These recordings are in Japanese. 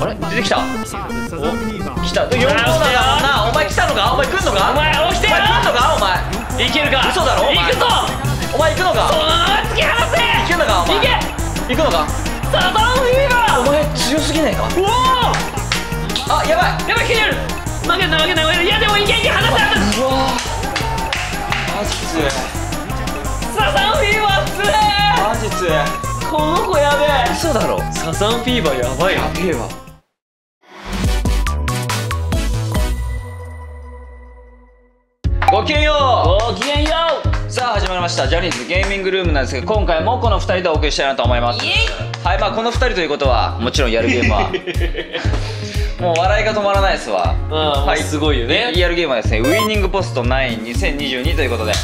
あれ？出てきた。お来た。4コーナーだなお前来たのか？お前来んのか？お前起きてよお前来んのか？お前。いけるか？嘘だろ？お前。行くぞ！お前行くのか？そのまま突き放せ！行けんのか？お前。行け！行くのか？サザンフィーバー！お前強すぎないか？おおあやばい。やばい切れる！負けんな負けんな負けんないやでもいけいけ離せ離せ！うわ。マジ強いサザンフィーバー強えマジ強いこの子やべえ！嘘だろ。サザンフィーバーやばいよ。やべえわきげんよごきげんよう。さあ始まりました。ジャニーズゲーミングルームなんですけど今回もこの2人でお送りしたいなと思います。はいまあこの2人ということはもちろんやるゲームは。もう笑いが止まらないですわ。イうんはい。すごいよね。やるゲームはですねウィニングポスト92022ということで。は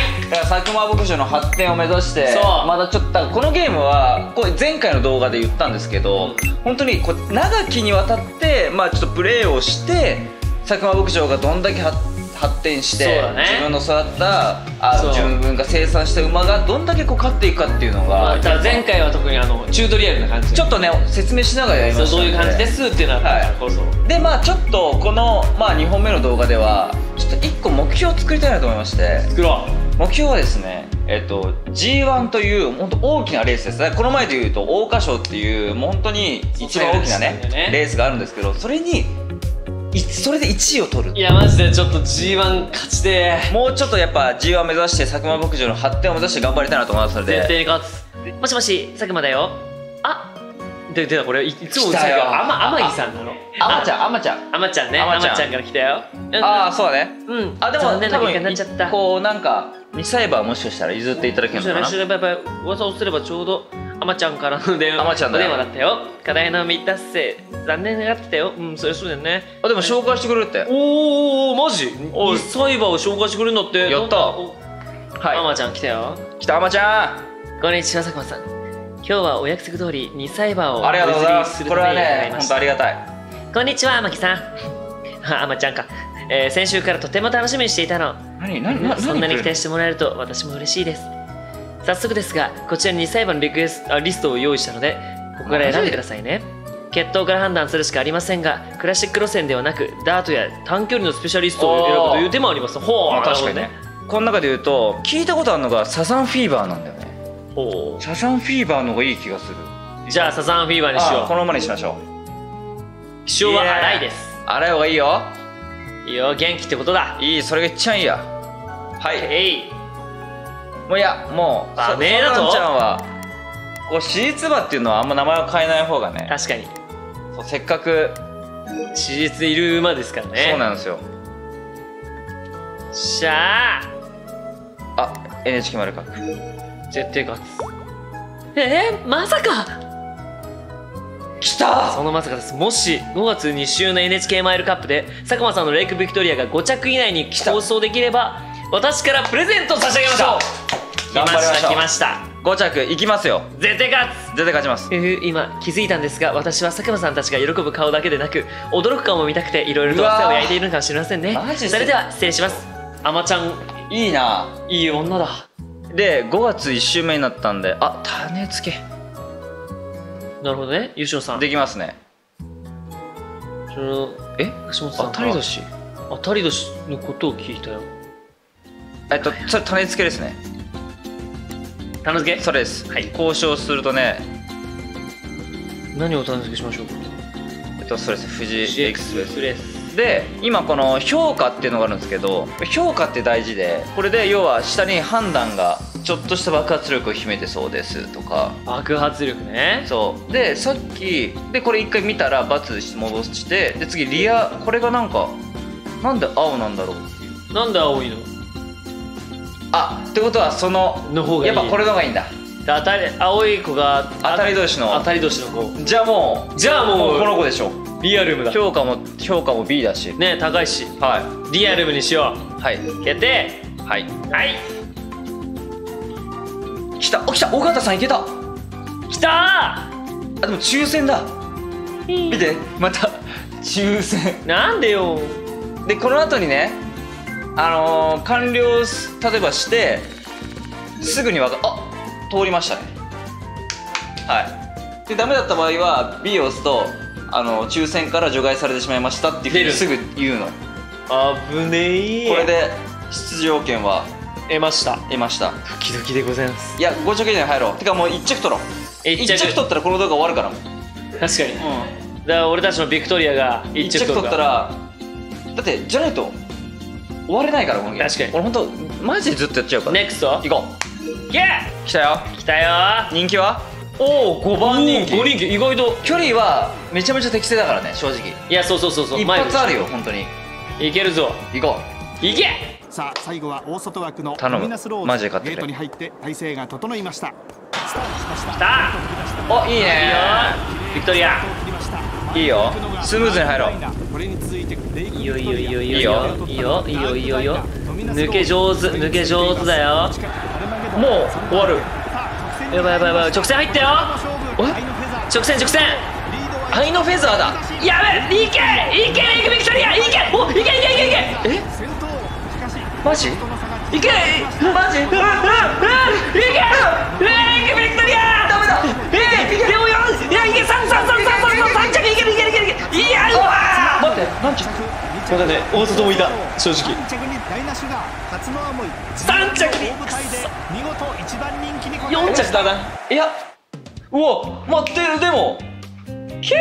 い。だから佐久間牧場の発展を目指してそう。まだちょっとこのゲームはこれ前回の動画で言ったんですけど、本当にこう長きにわたってまあちょっとプレーをして佐久間牧場がどんだけ発発展して、ね。自分の育ったあ自分が生産した馬がどんだけこう勝っていくかっていうのが、まあ、ただ前回は特にあのチュートリアルな感じ。ちょっとね説明しながらやりましたそうどういう感じですっていうのははい。こそ、でまあちょっとこの、まあ、2本目の動画ではちょっと1個目標を作りたいなと思いまして。作ろ目標はですね、えっと、G1 という本当大きなレースです。ねこの前で言うと桜花賞っていうもう本当に一番大きなねね。レースがあるんですけどそれにいそれで1位を取る。ういやマジでちょっと G1 勝ちてもうちょっとやっぱ G1 目指して佐久間牧場の発展を目指して頑張りたいなと思いますの絶対でに勝つ。もしもし佐久間だよ。あで出たこれいいつも来たよ。あまあまぎさんなの。あまちゃんあまちゃん。あまちゃんね。あまちゃん。あまちゃんから来たよ。うん。ああそうだね。うん。あでも多結果になっちゃった。分こうなんかミサイバーもしかしたら譲っていただけるのかな？もしかしたら噂をすればちょうどあまちゃんからの電話。あまちゃんだよ。お電話だったよ。課題の未達成。残念がってたよ。うんそれそうだよね。あでも紹介してくれるって。おーマジ？おサイバーを紹介してくれるんだって。やった。なんか？おあはまちゃん来たよ。い来たあまちゃこんにちは佐久間さん。今日はお約束通り2サイバーをんありがとうございます。これはね本当ありがたい。こんにちは天木さん。ああまちゃんか、えー先週からとても楽しみにしていたの。何何何そんなに期何待してもらえると私も嬉しいです早速ですがこちらに2裁判のリクエストあリストを用意したのでここから選んでくださいね。決闘から判断するしかありませんがクラシック路線ではなくダートや短距離のスペシャリストを選ぶという手もあります。ほうまあ確かにね。この中で言うと聞いたことあるのがサザンフィーバーなんだよね。ほどねほサザンフィーバーの方がいい気がする。うじゃあサザンフィーバーにしよあこのままにしましょう。う気象は荒いです。洗い方がいいよ。いいよ元気ってことだ。いいそれが一番いいや。はい。えいもういやもうダメだとちゃんはこう私立馬っていうのはあんま名前を変えない方がね。確かに。そうせっかく史実いる馬ですからね。そうなんですよ。しゃああ NHK 丸か。絶対勝つ。えー、まさか。来た！そのまさかです。もし5月2週の NHK マイルカップで佐久間さんのレイクビクトリアが5着以内にた。放送できれば私からプレゼント差し上げましょう来まし頑張りましょうた。来ました5着いきますよ。絶対勝つ。絶対勝ちます。今気づいたんですが私は佐久間さんたちが喜ぶ顔だけでなく驚く顔も見たくていろいろと汗を焼いているのかもしれませんね。それでは失礼します。あまちゃん。いいな。いい女だ。で5月1週目になったんであ種付け。なるほどね。優勝さん。できますね。そのえ？橋本さん当たり年？当たり年のことを聞いたよ。えっとそれ種付けですね種付け？それです、はい。交渉するとね。何を種付けしましょうか？えっとそれです。富士エクスプレス。で今この評価っていうのがあるんですけど評価って大事でこれで要は下に判断がちょっとした爆発力を秘めてそうですとか。爆発力ね。そう。でさっきでこれ一回見たら×戻してで次リアこれがなんかなんで青なんだろうっていう。なんで青いの？あってことはそのの方がいい。やっぱこれの方がいいんだ。当たり青い子が当たり同士の。当たり年の子。じゃあもうじゃあもうこの子でしょリアルムだ。評価も評価も B だし。ね高いし。はリアルムにしよいはい。う決定。はい。はい。来た。お来た。尾形さんいけた。あきたでも抽選だ。ー見て。また抽選。なんでよ。でこの後にねあのー完了す例えばしてすぐにわかあ通りましたね。はい。でダメだった場合は B を押すとあの抽選から除外されてしまいましたっていうふうにすぐ言うの。あぶねえ。これで出場権は得ました。得ました。ドキドキでございます。いや5着以内に入ろう。てかもう1着取ろう。1 1着取ったらこの動画終わるから。確かに。だから俺たちのビクトリアが1 1着取ったらだってじゃないと終われないからこのゲーム。確かに。俺本当マジでずっとやっちゃうから。ネクスト行こゲう来たよ。ー来たよ人気は？おお5番人気。5人気。意外と。距離はめちゃめちゃ適正だからね正直。いやそうそうそうそう。一発あるよ本当に。いけるぞ。行こいけ！さあ最後は大外枠の頼む。ルミナスローズ。マジで勝ってくれ。ゲートに入って体勢が整いました。スタートしました。おいいいいよ。ねビクトリア。いいよ。スムーズに入ろう。これに続いいよいいよいいよいいよいいよいいよいいよいいよ。抜け上手抜け上手だよ。もう終わる。やばいやばいやばい直線入ったよ。直線直線。ハイノフェザーだ。やべいけいけレイクビクトリアいけおいけいけいけいけ。え？マジ？いけマジ？うんうんうんいけレイクビクトリアダメだ。えいでもよいやいけ三三三三三三着いけるいけるいけるいけるいやうわ待って何着まだね大外もいた正直。3着にダイナシュガー勝野思い三着に見事一番人気に輝四着だないやうわ待ってるでもけ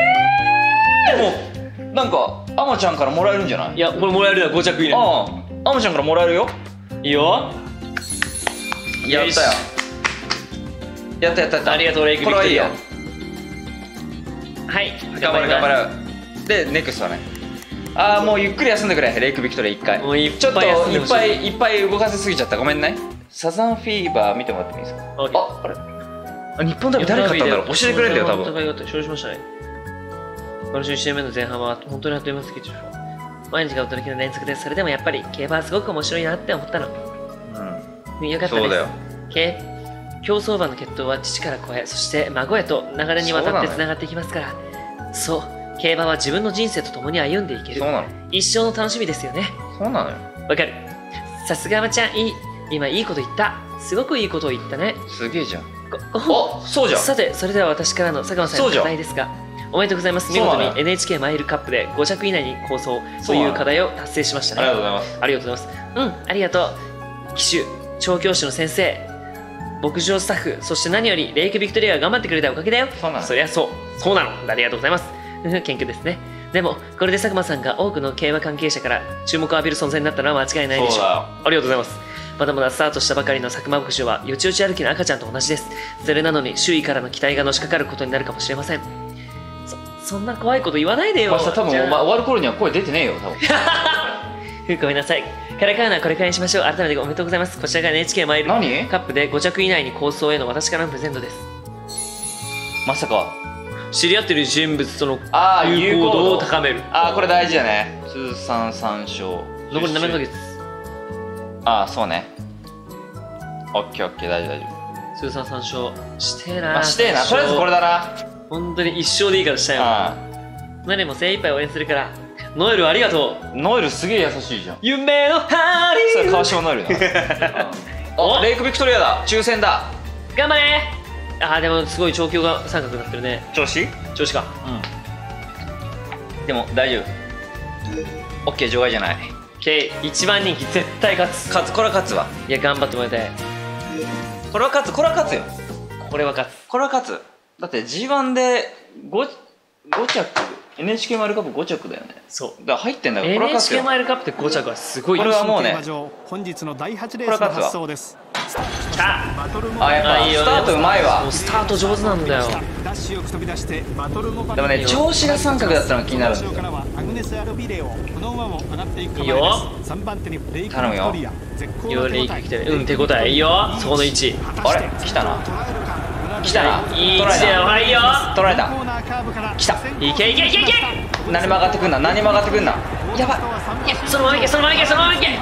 でもなんかアマちゃんからもらえるんじゃないいやこれもらえるな5着以内ああアマちゃんからもらえるよいいよやったよやったやったやったありがとうレイクこれはいいよはい頑張る頑張るでネクストはねああもうゆっくり休んでくれ。レイクビクトリー一回。もういっぱいちょっと休んでほしい。いっぱいいっぱい動かせすぎちゃった。ごめんね。サザンフィーバー見てもらってもいいですか？オッケーああれ？あ日本ダービー誰勝ったんだろう？教えてくれんだよ多分。戦いが勝利しましたね。今週1試合目の前半は本当にあっという間すぎてしょ毎日が驚きの連続でそれでもやっぱり競馬はすごく面白いなって思ったの。うん。よかったです。そうだよ。け競走馬の血統は父から子へそして孫へと長年にわたってそうなのよつながっていきますから。そう競馬は自分の人生と共に歩んでいける。そうなの。一生の楽しみですよね。そうなのよ。わかる。さすがまちゃんいい今いいこと言った。すごくいいことを言ったね。すげえじゃん。おあそうじゃん。さてそれでは私からの佐久間さんへの課題ですがおめでとうございます。見事に NHK マイルカップで5着以内に構想という課題を達成しましたね。ありがとうございます。ありがとうございます。うんありがとう。騎手調教師の先生牧場スタッフそして何よりレイクビクトリアが頑張ってくれたおかげだよ。そうなの。そりゃそう。そうなの。ありがとうございます謙虚ですね。でもこれで佐久間さんが多くの競馬関係者から注目を浴びる存在になったのは間違いないでしょう。そうありがとうございます。まだまだスタートしたばかりの佐久間牧場はよちよち歩きの赤ちゃんと同じです。それなのに周囲からの期待がのしかかることになるかもしれません。そそんな怖いこと言わないでよ。まあさ多分お前終わる頃には声出てねえよ多分。ごめんなさい。からかうのはこれくらいにしましょう。改めておめでとうございます。こちらが NHK マイルカ何ップで5着以内に構想への私からのプレゼントです。まさか知り合ってる人物とのああ友好度を高める。ああこれ大事だね通算3勝残り7ヶ月。ああそうねオッケーオッケー大丈夫大丈通算3勝。してえな。夫まあしてえなとりあえずこれだな本当に一生でいいからしたいよ。あ何も精一杯応援するから。ノエルありがとう。あノエルすげえ優しいじゃん夢のハそれ川島ノエルだ レイクビクトリアだ抽選だ頑張れあーでもすごい調教が三角になってるね。調子？調子か。うんでも大丈夫オッケー除外じゃない K、一番人気絶対勝つ。勝つこれは勝つわいや、頑張ってもらいたい。これは勝つこれは勝つよこれは勝つ。これは勝つだって G1 で 5, 5着。NHK マイルカップ5着だよね。そう。だから入ってんだから NHK よ。マイルカップで5着はすごいこれはもうね本日の第8レースの発走です。あやっぱスタートうまいわ。スタート上手なんだよ。ダッシュよく飛び出してバトルモバでもね調子が三角だったのが気になるんですよからはアグネス・アルビレオこの馬も上がっていいいよです。3番手にレイク・頼むよ。よレイ手応えク来てるうん手応え。いいよそこの位置あれ？来たな来たないい位置だよはいいよ取られた来た。いけいけいけいけ。何も上がってくんな何も上がってくんなやばい。いやそのままいけそのままいけそのままいけ。い。け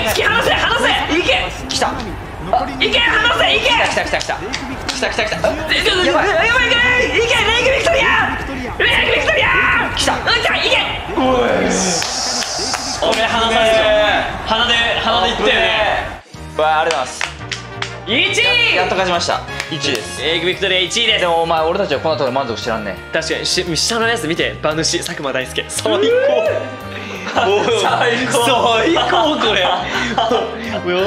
突き放せ離せいけ。来た。いけ離せいけ。来た来た来た来た。来た来た来た。やばい。やばいいけレイクビクトリア。レイクビクトリア。来た。うん来たいけ。俺鼻される鼻で鼻で言ったよ。ねわあありがとうございます。1位。やっと勝ちました1位です。エイグビクトリア1位です。でもお前俺たちはこの後で満足してらんね。確かにし下のやつ見て馬主佐久間大輔。最高。最高。最高これ。や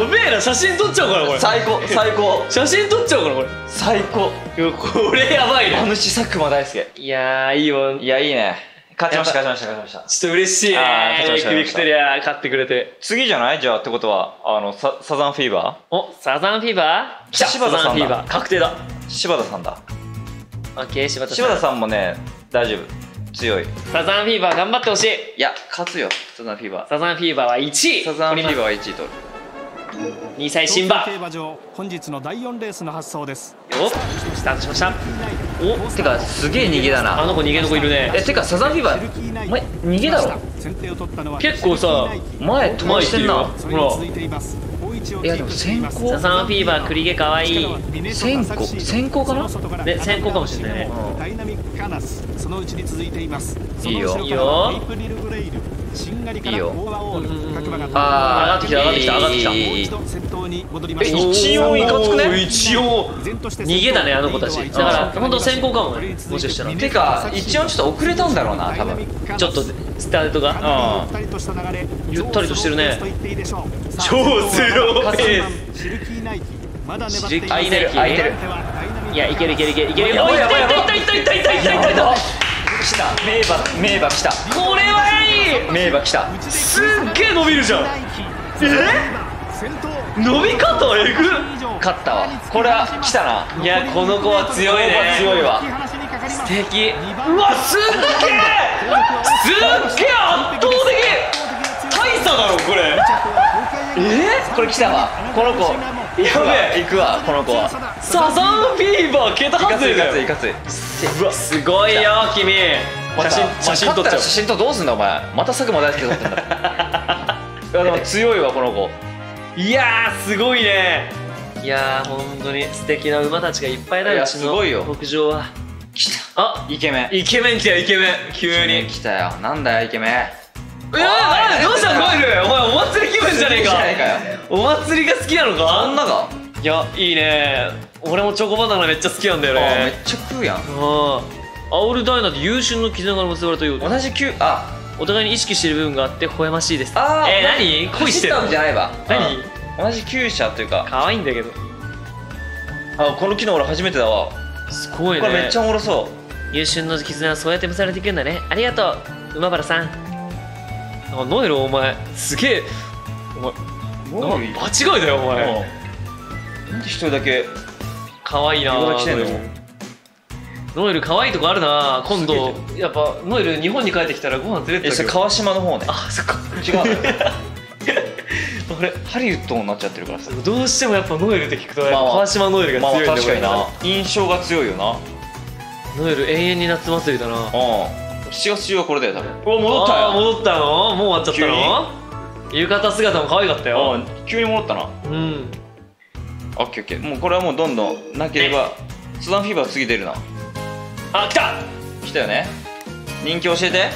べえな写真撮っちゃおうかなこれ。最高最高。写真撮っちゃおうかなこれ。最高。これやばいね。馬主佐久間大輔。いやーいいよいやいいね勝ちましたや勝ちました勝ちました。ちょっと嬉しいね。勝ちましたエイグビクトリア勝ってくれて。次じゃない？じゃあってことはあのササザンフィーバおサザンフィーバー？来たサザンフィーバー。確定だ。ー柴田さんだ。オッケー柴田さん。柴田さんもね大丈夫。強い。サザンフィーバー頑張ってほしい。いや勝つよサザンフィーバサザンフィーバーは1位。ーサザンフィーーバーは1位取る2歳新馬競馬場本日の第4レースの発走です。おスタートしました。おてかすげえ逃げだな。あの子逃げの子いるね。えてかサザンフィーバーお前逃げだろ？先手を取ったのは結構さ前飛ばしてんな。それに続いていますいやでも先行。サザンフィーバー栗毛かわいい先行先行かな？ね先行かもしれないね。うちに続いています。いいよしんがりからいいよ。オール各馬があー。上がってきた上がってきた上がってきた。いいもう一度先頭に戻りました。え一応いかつくね。一応。依然として逃げだねあの子たち。だから本当先行かもねもしかしたら。てか一応ちょっと遅れたんだろうな多分。ちょっとスタートが。あゆったりとした流れゆったりとしてるね。超スローペー。スシルキーナイキ。まだ粘ってシルキー空いてる空いてるいやいけるいけるいけるいける。いったいったいったいったいったいったいった来た名馬名馬来たこれはいい名馬来た。すっげえ伸びるじゃん。先頭伸び方？えぐ勝ったわ。これは来たな。いやこの子は強いね。強いわ。素敵。うわすっげえすっげえ圧倒的！大差だろこれ。え？これ来たわ。この子。やべえ。行くわこの子は。サザンフィーバー桁外れだよ。ついいかついうわすごいよ君写真写真撮っちゃう。写真撮どうすんだお前また佐久間大輔撮ってんだ。いやでも強いわこの子。いやーすごいね。いやー本当に素敵な馬たちがいっぱいだようちのすごいよ。牧場は。来あたイケメン。イケメン来たよイケメン。急に。来たよ。なんだよイケメン。えー、どうしたノエルお前お祭り気分じゃねえか。お祭りが好きなのか？あんながいやいいね。俺もチョコバナナめっちゃ好きなんだよあめっねちゃ食うやん。ああアオルダイナで優秀の絆が結ばれたようで。同じ級あ。お互いに意識している部分があって微笑ましいです。あーえー、何？恋してたんじゃないわ。何？うん同じ厩舎というか。可愛いんだけど。あこの機能俺初めてだわ。すごいね。これめっちゃおもろそ優秀の絆はそうやって結ばれていくんだね。ありがとう馬原さん。あノエルお前。すげえ。お前な間違いだよおう前なんで一人だけ可愛いな色々着てんの？ノエルノエル可愛いとこあるな。今度やっぱノエル日本に帰ってきたらご飯連れてってあげるえそれ川島の方ね。あそっか。違うあ れハリウッドになっちゃってるからさ。どうしてもやっぱノエルって聞くとまあまあ。川島ノエルがまあ強いんだ確かにな。俺印象が強いよな。うんノエル永遠に夏祭りだな。7月中はこれだよ多分。うわ戻ったよ。戻ったの？もう終わっちゃったの？浴衣姿も可愛かったよ。うん。急に戻ったな。うん。オッケーオッケー。もうこれはもうどんどんなければスザンフィーバー次出るなあ来た！来たよね。人気教えて。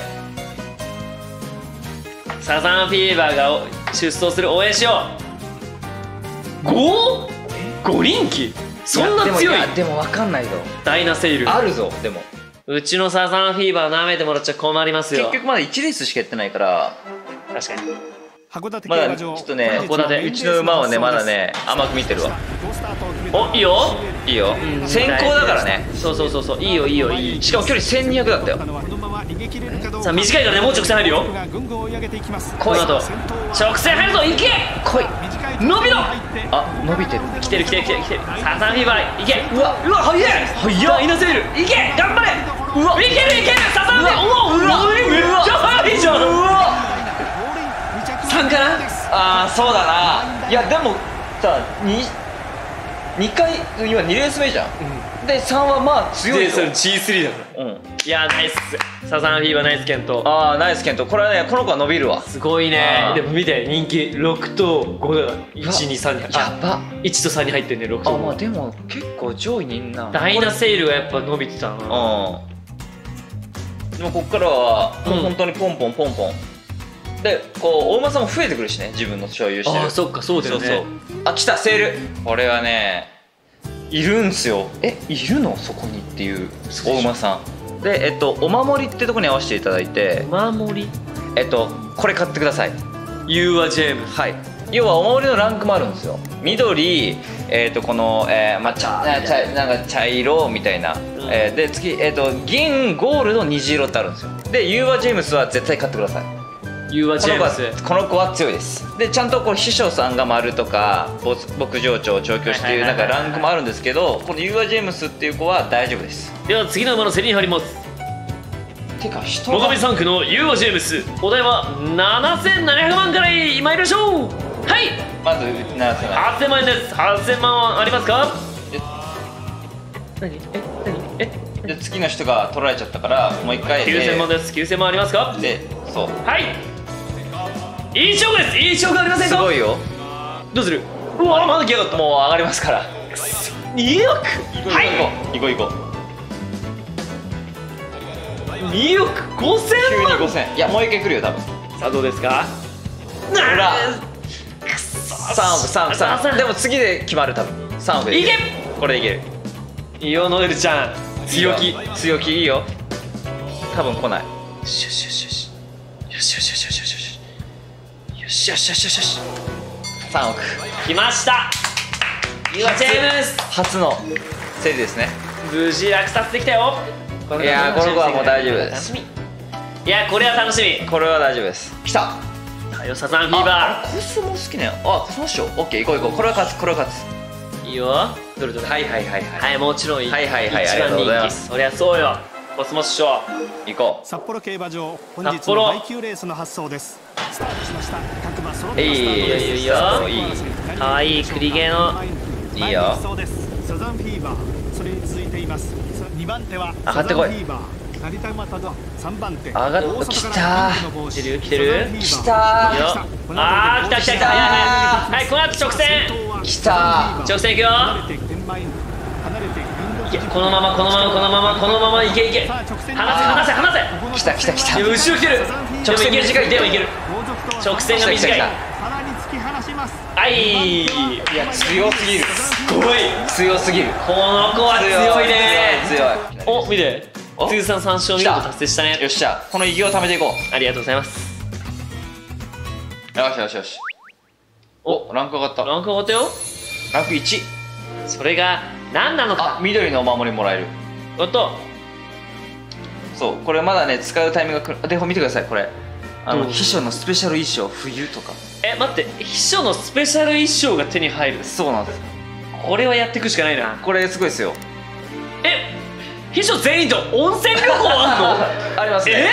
サザンフィーバーが出走する応援しよう。5? 5人気？そんな強い？でも分かんないぞ。ダイナセイル。あるぞでも。うちのサザンフィーバー舐めてもらっちゃ困りますよ。結局まだ1レースしかやってないから。確かに函館競まだちょっとね函館うちの馬をねまだね甘く見てるわ。おいいよ。いいよ。うん。先行だからね。そうそうそうそう。い。いよいいよ。いい。しかも距離1200だったよ。さあ短いからねもう直線入るよ。この後直線入るぞ。行け。来い。伸びろ。あ伸びてる。来てる来てる来てる来てる。サザンフィーバー行け。うわうわ速い。速いダイナセイル。行け。頑張れ。うわ。いけるいける。サザンフィーバーうわうわめっちゃ速いじゃんうわ3かなああそうだな。いやでもさ 2, 2回今2レース目じゃん、で3はまあ強いぞ。でそれ G3 だから。うん。いやナイス。サザンフィーバーナイスケント。ああナイスケント。これはねこの子は伸びるわ。すごいね。でも見て人気6と5だ。123にやば。1と3に入ってんね6とあまあ5でも結構上位にいんな。ダイナセイルがやっぱ伸びてたな。うん。でもこっからはもう本当にポンポンポンポンでこう大馬さんも増えてくるしね自分の所有してる。ああそっかそうだよね。そうそう。あ来たセール。これはねいるんすよ。えいるの？そこにっていう大馬さんでえっとお守りってとこに合わせていただいて。お守り？えっとこれ買ってください。ユーアジェーム。はい。要はお守りのランクもあるんですよ。緑えっ、とこの、えーまあ、茶茶なんか茶色みたいな、えーで次、えー、と銀ゴールド虹色ってあるんですよ。でユーア・ジェームスは絶対買ってくださいこの子はジェームスこの子は強いです。でちゃんとこれ秘書さんが丸とか牧牧場長調教師っていうないんかランクもあるんですけどこのユーア・ジェームスっていう子は大丈夫です。では次の馬の競りに入ります。てか人最が上3区のユーアジェームス。お題は7700万から参りましょう。はい。まず7歳8000万円です。8000万はありますか？何？え何？え？で次の人が取られちゃったからもう一回9000万です。9000万ありますか？でそう。はいいい勝負です。いい勝負ありませんか？すごいよ。どうする？うわまだ来やがった。もう上がりますから。2億はい。行こう行こう2億5000急に万5000いやもう一回来るよ多分。さあどうですか？ほらくっそ3億3億3億でも次で決まる多分。3億でいけこれでいける。いいよノエルちゃん。強気。よ。強気いいよ。多分来ない。しよしよしよしよしよしよしよしよしよしよしよしよし。よしよし3億。来ました。ユアジェームス。初の競りですね。無事落札できたよ。いやーこの子はもう大丈夫です。楽しみ。いやこれは楽しみ。これは大丈夫です。来た。太陽サザンフィーバあコスモ好きね。あコスモしようオッケー行こう行こう。これは勝つこれは勝つ。ーいいよ。どれどれ。はいはいはいはい。はいもちろんいい。はいはいはい一ありがとうござい番人気。ますそりゃそうよコスモスショー行こ札幌競馬場本日の第9レースの発走です。スタートしました。各馬揃ってのスタートいいよです。いい。よいいかわいい栗毛の。いいよ。そうです。サザンフィーバーそれに続いています。2番手は上がってこい。サザンフィーバー成田馬ただ3番手。上がっ大外来た来てる来てる。来たあー来た来た来た。はいこの後直線。来た直線いくよいけこのままこのままこのままこのままいけいけ。離せ離せ離せ。来た来た来た。後ろ来てる。でもいける短いでもいける。直線が短い来た来た。来さらに突き放します。はい。いや強すぎる。すごい。強すぎる。この子は強いね。強い強いお見て。お？通算3勝見事達成したね。よっしゃ。この偉業を貯めていこありがとうございます。うよしよしよし。お。ランク上がった。ランク上がったよ。ランク1それが何なのあか緑のお守りもらえる。おっと。そうこれまだね使うタイミングが来る。で見てくださいこれ。あのどう？秘書のスペシャル衣装冬とか。え待って。秘書のスペシャル衣装が手に入る。そうなんです。これはやっていくしかないな。これすごいですよ。え秘書全員と温泉旅行あんの？ありますね。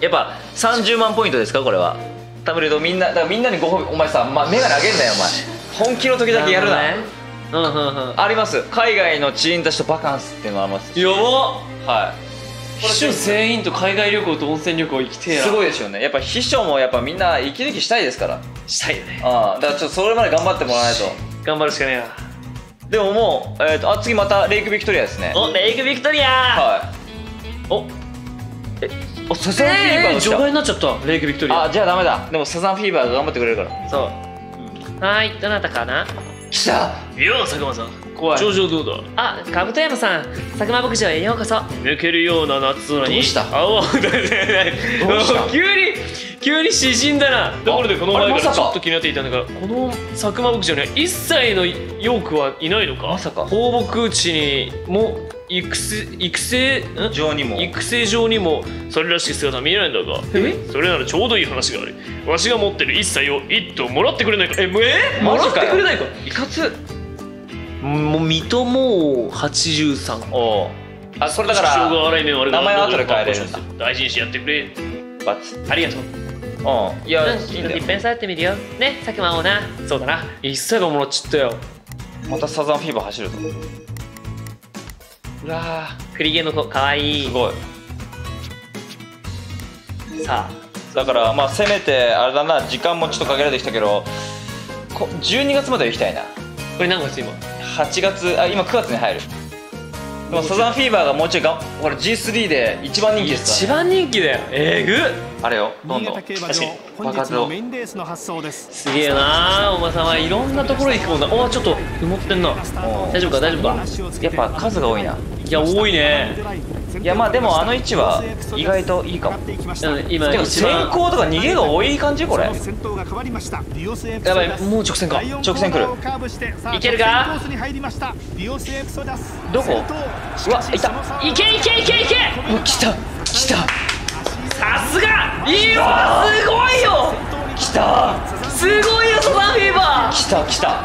やっぱ30万ポイントですか？これは。タブレットみんなだからみんなにご褒美お前さ、まあ、目が投げんなよお前。本気の時だけやるなるほどねうんうんうん。あります。海外の知人たちとバカンスっていうのあります。やば。はい。秘書全員と海外旅行と温泉旅行行きてえな。すごいですよね。やっぱ秘書もやっぱみんな息抜きしたいですから。したいよね。ああだからちょっとそれまで頑張ってもらわないと。頑張るしかねえな。でももう、えー、とあ次またレイクビクトリアですね。おレイクビクトリア。はい。おえおサザンフィーバーえー、除外になっちゃった。レイクビクトリア。あじゃあダメだ。でもサザンフィーバーが頑張ってくれるから。そう。はいどなたかな？記者い佐久間さん。怖い。頂上どうだ？ああカブト山さん佐久間牧場へようこそ。抜けるような夏空にどうした？青だね。どうした？急に急に詩人だな。ところでこの前あれまさか？からちょっと気になっていたんだがこの佐久間牧場には一切のヨークはいないのか？まさか。放牧地にも育成育成？ん？情にも。育成上にもそれらしき姿は見えないんだがえ？それならちょうどいい話があるわしが持ってる一切を一頭もらってくれないか？ええ？もらってくれないか？いかつもう水戸も83おう。あこれだから名前は後で変えれるんだ。大事にしてやってくれバツありがとう。うん。いやいいんだよ。遍されてみるよ。ね佐久間オーナーそうだな。一切がもらっちゃったよ。またサザンフィーバー走るぞ。うわ栗毛の子かわいい。ーすごい。さだからまあせめてあれだな。時間もちょっと限られてきたけどこ12月までは行きたいな。あこれ何月今？8月あ今9月に入る。でもサザンフィーバーがもうちょいがこれ G3 で一番人気です一か番人気だよ。えぐあれよ。どん新どん。潟競馬場本日のメインレースの発送です。すげえなおばさんはいろんなところ行くもんな。おちょっと埋もってんな。大丈夫か？大丈夫か？やっぱ数が多いないや多いね。いやまあでもあの位置は意外といいかも。うん今でも先行とか逃げが多い感じこれ。やばいもう直線か。直線来る。いけるか？どこ？うわいた。いけいけいけいけ！うわ来た来た。さすが！いいわすごいよ！来た。すごいよサザンフィーバ来た来た。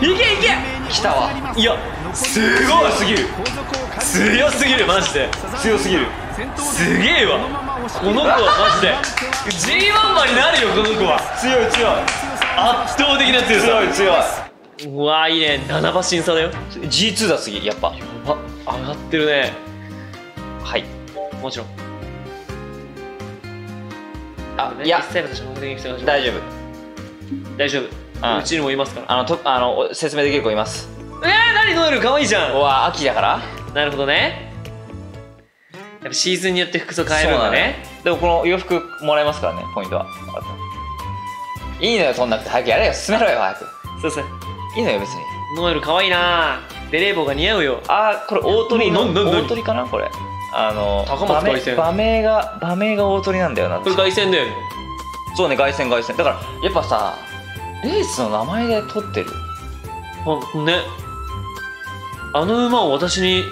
いけいけ！来たわ。ーいやすごいすぎる。強すぎるマジで。強すぎる。すげえわ。この子はマジで。G1 馬になるよこの子は。強い強い。圧倒的な強さ。強い強い。うわいいね。7馬身差だよ。G2 だ次。やっぱ。あ上がってるね。はい。もちろん。あいや。大丈夫。大丈夫。うちにもいますから。あのとあのお説明できる子いますえー、何ノエル可愛いじゃん。うわ秋だから？なるほどね。やっぱシーズンによって服装変えるんだね。でもこの洋服もらえますからねポイントは。いいのよそんな。くて早くやれよ。進めろよ早く。そうそう。いいのよ別に。ノエル可愛いな。ベレー帽が似合うよ。あーこれ大鳥の大鳥かなこれ。あの高松凱旋。馬名が馬名が大鳥なんだよな。これ凱旋だよね。そうね凱旋凱旋。だからやっぱさレースの名前で取ってる。あねあの馬を私に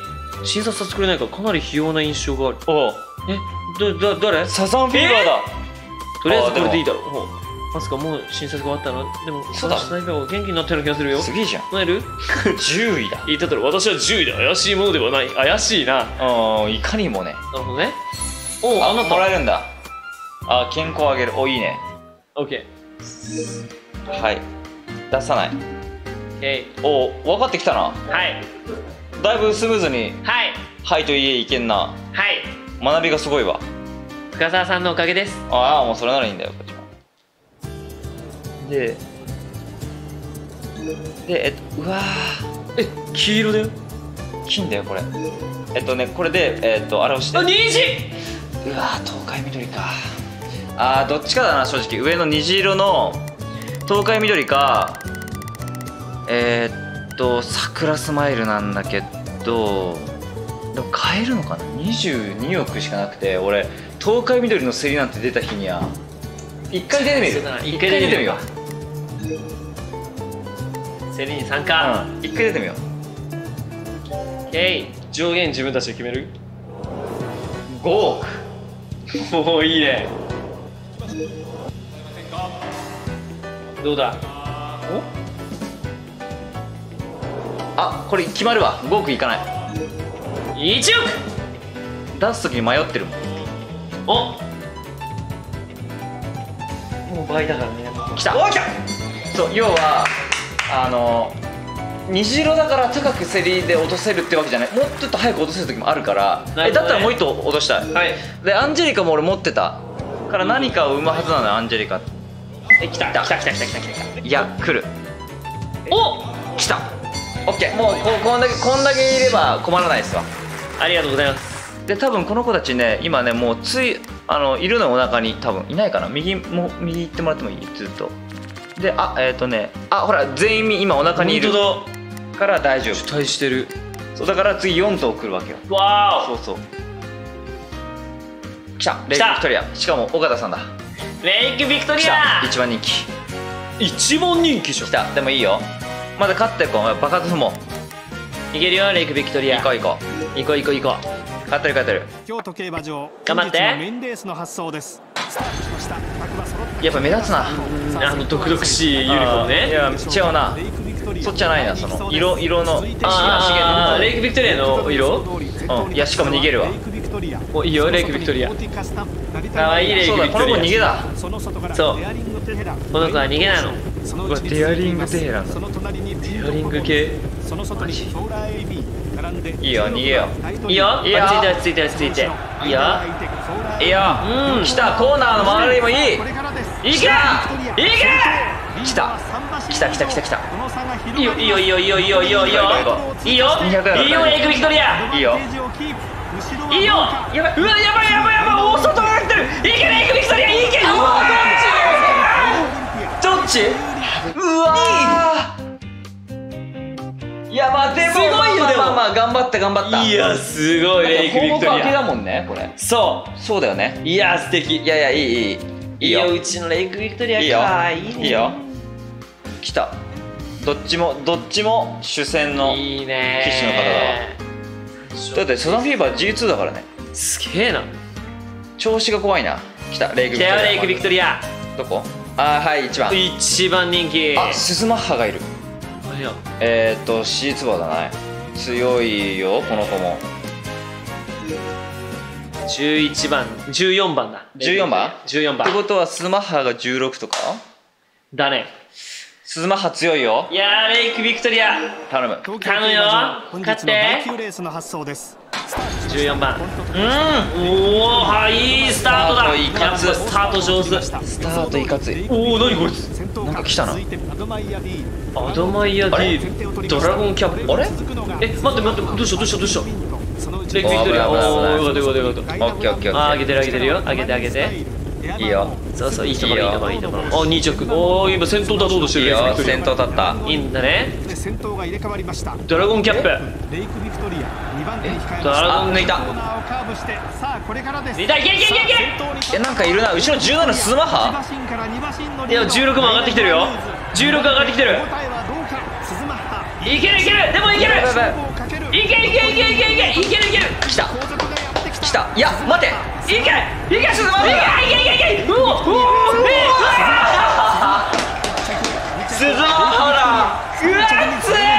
診察させてくれないかかなり費用な印象がある。おえだだ誰？サザンフィーバーだ、とりあえずこれでいいだだろう。ほうまさかもう診察が終わったの？でもそうだ。スナイパーが元気になったような気がするよ。すげえじゃん。ノエル10位だ。言っただろ私は10位だ。怪しいものではない。怪しいな。なるうんいかにもね。ほどね。おああなた。もらえるんだ。あ健康あげる。おいいね。オッケはい。出さないお分かってきたな。ーはい。だいぶスムーズにはい「はい」と言えいけんな。はい。学びがすごいわ。深澤さんのおかげです。ああもうそれならいいんだよこっちも。ででえっとうわえ黄色だよ。ー金だよこれ。えっとねこれでえっとあれをして。あ虹！うわー東海緑か。あーどっちかだな正直。上の虹色の東海緑かえー、っと桜スマイルなんだけどでも買えるのかな？22億しかなくて俺東海緑の競りなんて出た日には一回出てみる？一回出てみよセリに参う加。うん。一回出てみよう。えい上限自分たちで決める？5億。おおいいね。どうだ？あこれ決まるわ。5億いかない。1億！出す時に迷ってるもん。お！もう倍だからね。来た。お来た！そう要はあの虹色だから高く競りで落とせるってわけじゃない。もうちょっと早く落とせる時もあるから。なるね。えだったらもう一頭落としたい。はい。でアンジェリカも俺持ってた。から何かを生むはずなのよアンジェリカえ来た。来た。来た来た来た来た来た。いや来る。お！来たオッケーもうここんだけこんだけいれば困らないですわありがとうございます。で多分この子たちね今ねもうついあのいるのお腹に多分いないかな。右も右行ってもらってもいい？ずっと。であえっ、とねあほら全員今お腹にいる。から大丈夫。だ期待してる。そうだから次4頭来るわけよ。わそうそう。来た。レイク・ビクトリア。しかも岡田さんだ。おレイクビクト来た。リア一番人気。一番人気じ来た。でもいいよまだ勝ってる子。爆発踏も。ういけるよレイクビクトリア。行こう行こ行こう行こう行こう。勝ってる勝ってる。京都競馬場頑張って。メインレースの発送です。やっぱ目立つな。うあの独々しいユニフォームね。いや違うな。そっちじゃないなその。色色のあーレイクビクトリアの色？うんいやしかも逃げるわ。おいいよレイクビクトリア。かわいいレイクそうだこの子逃げだ。そう。この子は逃げなのそのうわデアリングテヘランだ。その隣にデデアリング系その外にフォーラー AB 並んでいいよ逃げよいいよ。いいよ落ち着いて落ち着いて落ち着いていいよ。いいようん。来たコーナーの周りもいい。いけいけ来た。来た来た来た来た。いいよいいよいいよいいよいいよいいよ。いいよ。いいよ200いいよエイクビクトリア。いいよ。いいよ。やばい。うわやばいやばい。やばい大外がってる。いけるエイクビクトリア。いける。うわどっち？うわー。いやまあでもすごいよ。まあまあまあまあ頑張った頑張った。いやすごいエイクビクトリアだもんねこれ。そそうだよね。ういや素敵。いやいやいいいい。いいよ。うちのレイクビクトリアかいいね。いいよ。来た。どっちもどっちも主戦のいいね。騎士の方だってサザンフィーバー G2 だからね。すげえな。調子が怖いな。来たレイク来たよレイクビクトリア。どこ？あーはい1番。一番人気。あスズマッハがいる。あいや。えー、っと C ツバだな。強いよこの子も。11番14番だ。14番？14番。ってことはスズマッハが16とか？だね。スズマッハ強いよ。いやーレイクビクトリア。頼む。東頼むよ本日の第9レースの発送です14番。うん。おおはいいスタートだ。スタートいかつスタート上手。ススタートいかついおお何こいつなんか来たな。アドマイヤ D アドマイヤあれ？D ドラゴンキャップ？あれ？え待って待ってどうした？どうした？どうした？レイクビクトリアおおおよかったよかったよかった。オッケーオッケーあー上げてる上げてるよ。上げて上げて。いいよ。そうそういいところいいところいいとこ。ろお2着。おお今先頭立とうとしてるいいよ先頭立った。アいいんだね。で先頭が入れ替わりました。ドラゴンキャップ。レイクビクトリア。2番手に控えドラゴン抜いた。コーナーをカーブしてさあこれからですいたいけいけいけいけえなんかいるな後ろ17スズマッハいや16も上がってきてるよ。16上がってきてる。いけるいける！でもいける！いけるいけいけいけいけいけいけるいける！来た。来た。いや待て。いけいけいけいけいけいけいけうおうおうスズマッハうわっつだ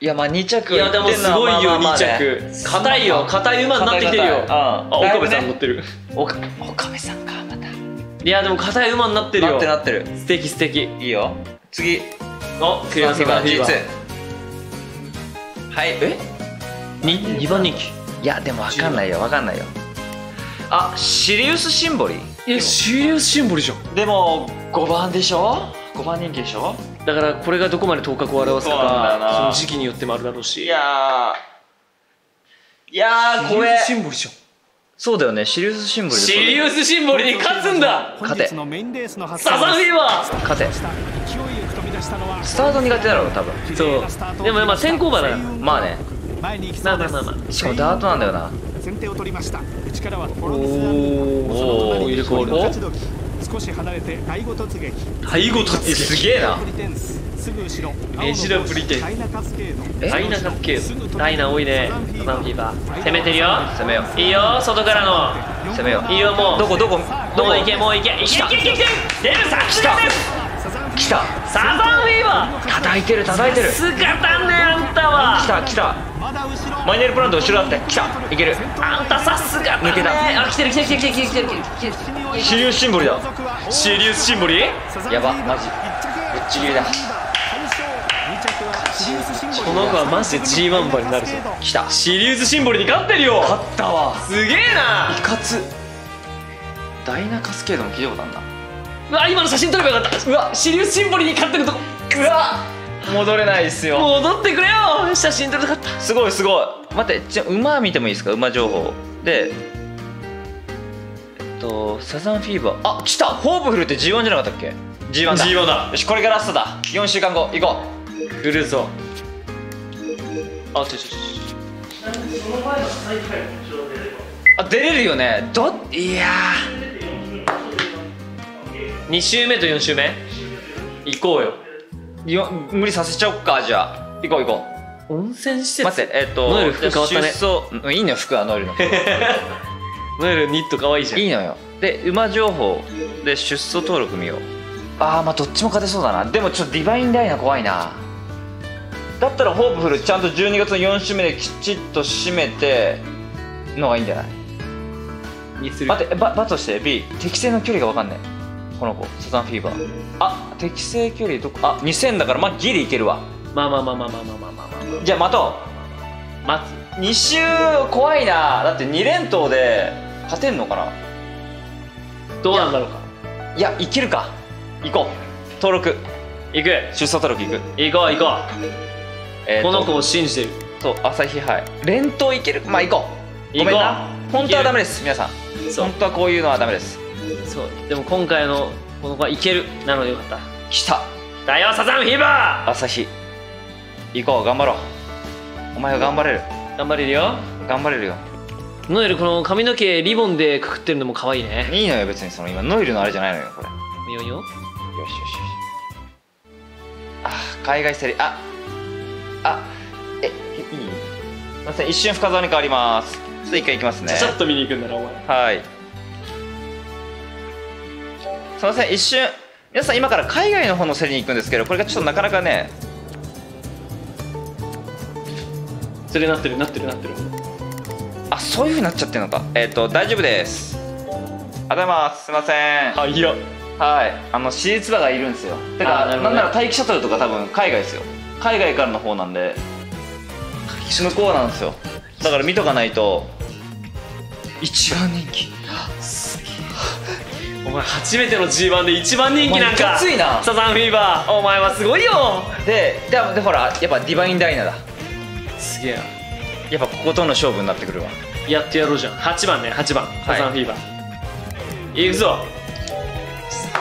いやまあ2着いやでもすごいよ2着。硬いよ硬い馬になってきてるよ。あ岡部さん乗ってる。岡岡部さんかまた。いやでも硬い馬になってるなよってるなってる。素敵素敵。いいよ。次。おクリアフィーバーフィーバ G2 ーはい。え？に2番人気。いやでも分かんないよ分かんないよ。あシリウスシンボリえシリウスシンボルじゃん。でも5番でしょ？5番人気でしょ？だからこれがどこまで頭角を表すかその時期によってもあるだろうし。いやー。いやー怖えシンボルじゃんそうだよね。シリウスシンボリでシリウスシンボルに勝つんだ。本日のメインレースの発サザンフィーバー。勝て。スタート苦手だろ多分。そう。でもまあ先行馬だからまあね。前に行きまあまあまあまあ。しかもダートなんだよな。先手を取りました。内からはフォローその隣に入れ替わる勝ち時少し離れて第五突撃。背後突えすげえな。プリテンス。すぐ後ろ。メジラプリテンス。チャイナカスケード。え？ダイナカスケード。ダイナ多いね。サザンフィーバー。攻めてるよ。攻めよう。いいよ。外からの。攻めよう。いいよもう。どこ？どこ？どこ？行けもう行け。行け行け行け行け。出るさ来た。来た。サザンフィーバー。叩いてる叩いてる。すがだねあんたは。来た来たマイネルプラント後ろだって来た。いける。あんたさすが抜けた。あ来てる来てる来てる来てる来てる来てるシリウスシンボリだ。シリウスシンボリ？やばマジ。ぶっちぎりだ。この子はマジで G1 馬になるぞ。来た。シリウスシンボリに勝ってるよ。勝ったわ。すげえな。いかつ。ダイナカスケードも聞いたことあるなうわ今の写真撮ればよかった。うわシリウスシンボリに勝ってるとこ。うわ戻れないっすよ。戻ってくれよ。写真撮りたかった。すごいすごい。待ってじゃあ馬見てもいいですか？馬情報。でえっとサザンフィーバー。あ来た！ホープフルって G1 じゃなかったっけ？G1 だ。G1 だ。よしこれがラストだ。4週間後行こ来るぞ。あちょちょちょちょ。うあ出れるよね。どいや2周目と4周目？行こうよ。ーよ無理させちゃおっかじゃあ。行こう行こ温泉施設？う待ってえっとノエル服変わったね。出走うんいいのよ服はノエルの服 ノエルニット可愛いじゃん。いいのよ。で馬情報。で出走登録見よう。ああまあどっちも勝てそうだな。でもちょっとディバインダイナ怖いな。だったらホープフルちゃんと12月の4週目できちっと締めてのがいいんじゃない？にする。待ってババとして？B 適正の距離が分かんないこの子サザンフィーバー。あ適正距離どこ？あ2000だからまあギリいけるわ。まあまあまあまあまあまあまあまあまあじゃあ待と待う2周怖いな。だって2連投で勝てんのかな？つどうなんだろうか。いやいけるか。行こう。登録。行く。出走トロキ行く。行こう行こえーこの子を信じてる。そう朝日杯。連投いける？まあ行こう。ごめんな。行こう本当はダメです皆さん。本当はこういうのはダメですそう。でも今回のこの子はいける。なのでよかった。来た。ダイヤサザンフィーバ朝日行こう。頑張ろう。お前は頑張れる。ー頑張れるよ。頑張れるよ。ノエルこの髪の毛リボンでくくってるのも可愛いね。いいのよ別に。その今ノイルのあれじゃないのよこれ。よいいよよしよしよしあ海外セリああえいい？すいません一瞬深澤に変わります。ちょっと一回行きますね。ちゃちゃっと見に行くんだなお前。はいすいません一瞬。皆さん今から海外の方の競りに行くんですけどこれがちょっとなかなかね。それなってるなってるなってる。あそういうふうになっちゃってるのか。えっ、と大丈夫です。あざいます。すいません。あいいよはい。あの私立馬がいるんですよ。てかな,、あーなんなら待機シャトルとか多分海外ですよ。海外からの方なんで。向こうなんですよ。だから見とかないと。一番人気お前初めての G1 で一番人気なんか。かついな。サザンフィーバー。お前はすごいよ。でででほらやっぱディバインダイナだ。すげえやっぱこことの勝負になってくるわ。やってやろうじゃん。8番ね8番。サザンフィーバー。行くぞ。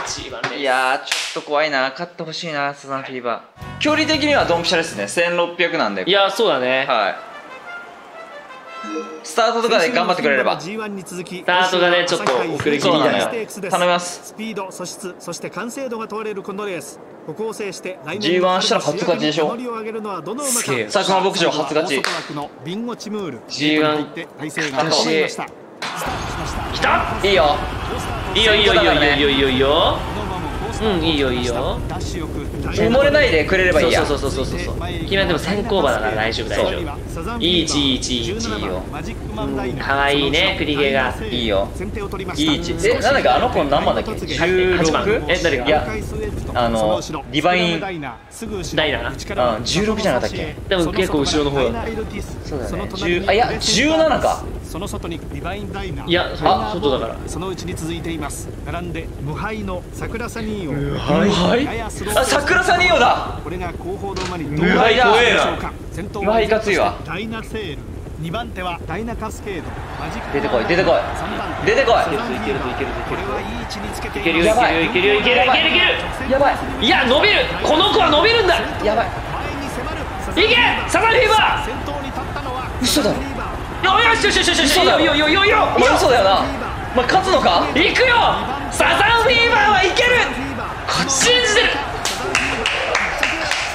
G1 ねいやーちょっと怖いな。勝ってほしいなサザンフィーバー。距離的にはドンピシャですね。1600なんで。いやそうだね。はいスタートとかで頑張ってくれれば。G1 に続きスタートがねちょっと遅れ気味だな頼みます。スピード素質そして完成度が問われるこのレース。ここを制して来 G1 したら初勝ちでしょ。名乗りを上げるのはどの馬か。すげえ。佐久間牧場初勝ち。大外枠のビンゴチムール。G1 体勢が整いました。スタートしました。来た。いいよ。いいよいいよいいよいいよいいよいいようんいいよいいよ。埋もれないでくれればいいや。そうそうそうそうそう君はでも先行馬だから大丈夫大丈夫。いい位置いい位置いい位置。いいようん可愛いね栗毛が。いいよいい位置。えなんだっけあの子何番だっけ？8番。16? え誰が？いやあのディバイン。ダイナうん16じゃなかったっけ？でも結構後ろの方だった。そうだね。10あいや17かその外にディバインダイナーいやあ外だから。そのうちに続いています。並んで無敗の桜サニーを無敗ややスロー。あ桜サニーオだ！これが後方の馬に無敗だ先頭は無敗かついわ。ダイナセール。2番手はダイナカスケード。マジック出てこい出てこい。3番手。出てこい。いけるぞいけるぞいけるぞいい位置につけていけるよい。いけるよいけるよいけるよいけるいける。やばい。いや伸びる。この子は伸びるんだ。やばい前に迫る。いけ！サザンフィーバー嘘だろよよしよしよしよしよいいよ。いいよいいよお前嘘だよな。お前勝つのか？行くよ。サザンフィーバーはいける。信じてる。サ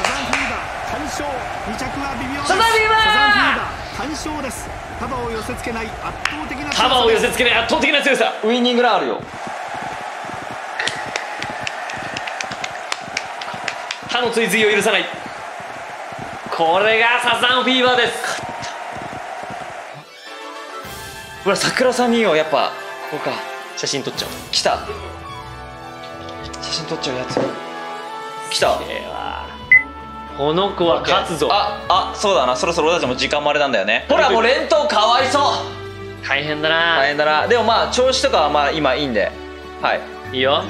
ザンフィーバー。単勝。2着は微妙です。サザンフィーバー。サザンフィーバー。単勝です。束を寄せ付けない圧倒的な強さ幅を寄せ付けない圧倒的な強さ。ウイニングランあるよ。歯の追随を許さない。これがサザンフィーバーですほら桜さんによやっぱここか写真撮っちゃおう。来た。写真撮っちゃうやつ。来た。この子は勝つぞ。ああそうだな。そろそろ俺たちも時間もあれなんだよね。ほらもう連投かわいそう。大変だな、大変だな。でもまあ調子とかはまあ今いいんで。はい。いいよ。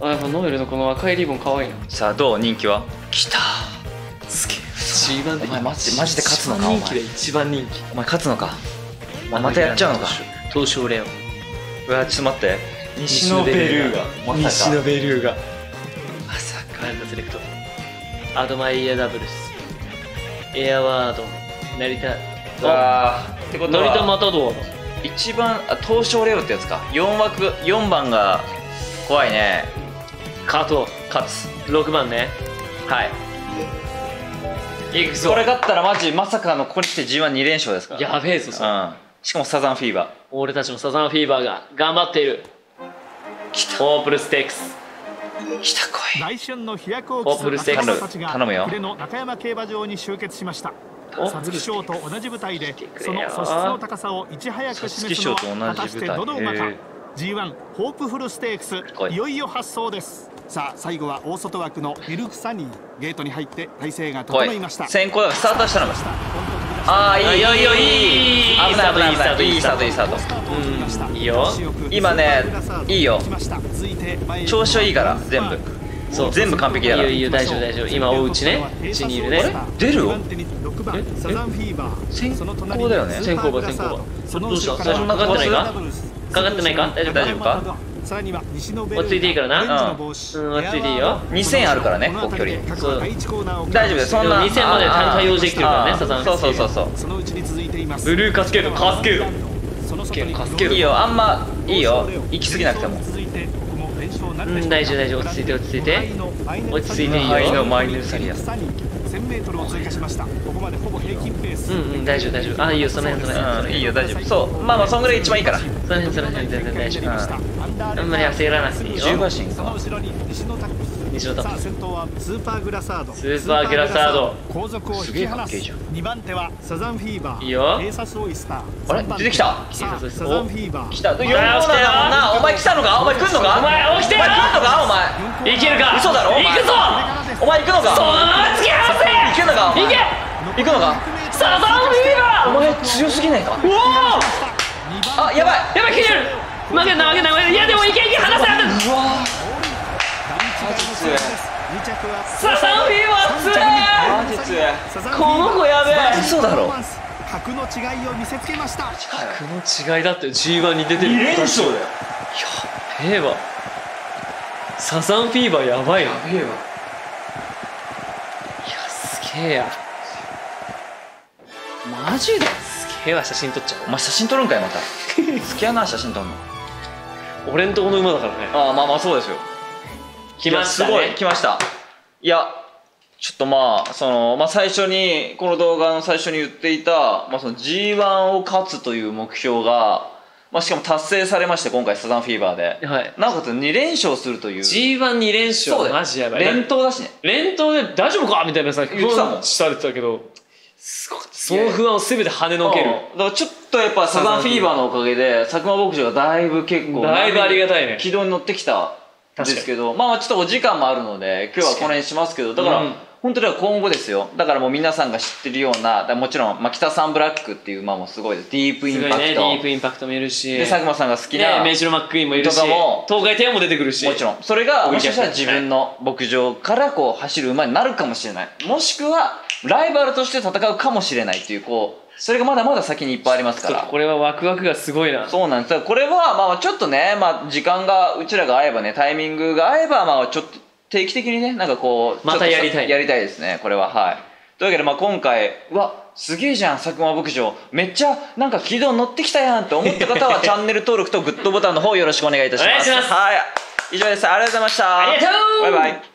あやっぱノエルのこの赤いリボン可愛いな。さあどう？人気は？来た。すげえ。G1 でお前マジで勝つのか？一番人気で一番人気。お前勝つのか？またやっちゃうのか。東証レオン。うわちょっと待って。西のベルーガ。まさかベルーガ。まさか。カンダセレクト。アドマイヤダブルス。エアワード。成田。うわー。ってこと成田はマタドアだ一番あ東証レオってやつか。4枠4番が怖いね。加藤。勝つ。6番ね。はい。いくぞ。これ勝ったらマジまさかのここに来て G12 連勝ですから。やべえぞそれ。うんしかもサザンフィーバ俺たちのサザンフィーバーが頑張っている。ホープルステークス。ー来た来い。来春の飛躍をオープルステークス。馬たちが頼むよ。の中山競馬場に集結しました。お皐月賞と同じ舞台でその素質の高さをいち早く示すのは皐月賞と同じ舞台。果たしてどの馬か。へえ G1 ホープフルステークス。来い。いよいよ発走です。さあ最後は大外枠のミルクサニー。ゲートに入って体勢が整いました。先行だ。からスタートしたのああいいいいよいいよ。いい危ない危ない危ない。いいスタートいいスタートいいよ。今ねいいよ。調子はいいから全部。そう。全部完璧だから。いいよいいよ大丈夫大丈夫。今おうちねうちにいるね。出るよ？え？え？先行だよね。先行場先行場。どうした？最初かかってないか？かかってないか？大丈夫大丈夫か？さらには西のベ落ち着いていいからな。なうん。落ち着いていいよ。2000あるからね国距離そう。大丈夫ですそんなでも2000まで対応できてるからねサザンそうそうそうそう。そのうちに続いています。ブルーカスケードカスケード。カスケード。いいよ。あんまいいよ。行き過ぎなくても。うん大丈夫大丈夫。落ち着いて落ち着いて。落ち着いていいはいのよマイネルサリア1000メートルを通過しました。ここまでほぼ平均ペース。うんうん大丈夫大丈夫。あいいよその辺その辺。いいよ大丈夫。そう。まあまあそんぐらい一番いいから。その辺その辺全然大丈夫。うんあんまり焦らなくていいよ。10馬身そのか後ろに西のタックス西のタックスさあ先頭はスーパーグラサード。スーパーグラサード。後続を引す。げえき離すかっけえじゃん。2番手はサザンフィーバー。いいよ。エーサスオイスター。あれ？出てきた。さあエーサザンフィーバー。来た。4コーお前ナーだもんなお前来たのか？お前来んのか？お前起きてよ。お前来んのか？お前。いけるか？嘘だろ？行くぞ！お前行くのか？そのまま突き合わせ行けんのかお前。行け。行くのか？サザンフィーバーお前強すぎないか？おお。あやばい。やばい切れる。負けんな負けんな負けんないやでもいけいけ離せ離せうわ。2着はサザンフィーバー強いマジ強いこの子やべえ。嘘だろ。格の違いを見せつけました。この違いだって G1 に出てる。2連勝だよ。やべえわ。サザンフィーバーやばいな。いべえわげえやマジで？すげえわ写真撮っちゃお前写真撮るんかいまた。好きやな写真撮るの。俺んとこの馬だからね。ああまあまあそうですよ。来ましたね。いやすごい。来ました。いやちょっとまあその、まあ、最初にこの動画の最初に言っていた、まあ、その G1 を勝つという目標が、まあ、しかも達成されまして今回サザンフィーバーで。はい。なおかつ2連勝するという。G12 連勝そうだよ。マジやばい。連投だしね。連投で大丈夫かみたいなさ言ってたもん。不安されてたけど。すごかったその不安を全て跳ねのける。うん。だからちょっとやっぱサザンフィーバーのおかげで佐久間牧場がだいぶ結構だいぶありがたいね。軌道に乗ってきたんですけどまあちょっとお時間もあるので今日はこの辺にしますけどだから、うん本当には今後ですよ。だからもう皆さんが知ってるようなもちろん、まあ、北サンブラックっていう馬もすごいです。ディープインすごいねデパクト、ィープインパクトもいるし。で佐久間さんが好きな、ねメイジロマックイーンもいるしとかも東海帝王も出てくるし。もちろん。それがオもしかしたら自分の牧場からこう走る馬になるかもしれない。もしくはライバルとして戦うかもしれないっていうこうそれがまだまだ先にいっぱいありますから。これはワクワクがすごいな。そうなんです。これはまあちょっとね、まあ、時間がうちらが合えばねタイミングが合えばまあちょっと定期的にねなんかこうまたやりたい。やりたいですねこれは。はい。というわけでまあ今回うわすげえじゃん佐久間牧場。めっちゃなんか軌道乗ってきたやんって思った方は チャンネル登録とグッドボタンの方よろしくお願いいたします。お願いします。はい。以上です。ありがとうございました。バイバイ